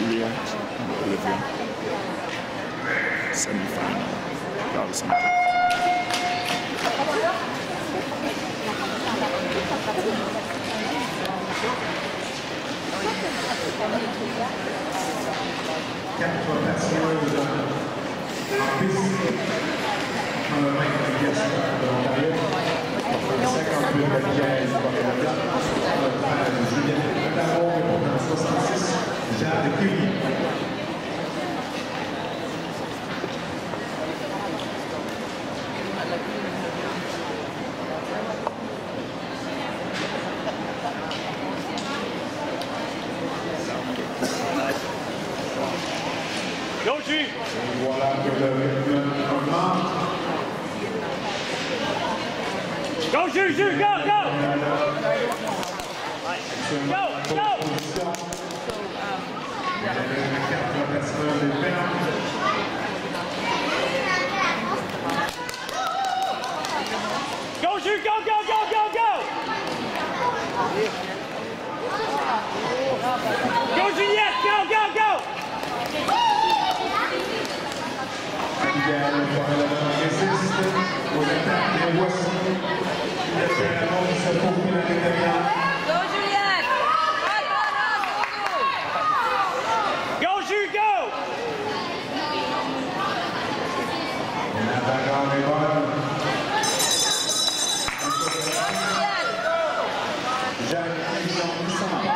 Julia and Olivia. Semi-final. That was something. quatre 66. Jade Yoshi! Voilà que le rythme augmente. Go, shoot, shoot, go, go! Go, go! go, go, go, go! Go, Juliette, go, go, go! Go, Juliette! Go, go! go. ジャン・キリノ・ミソマ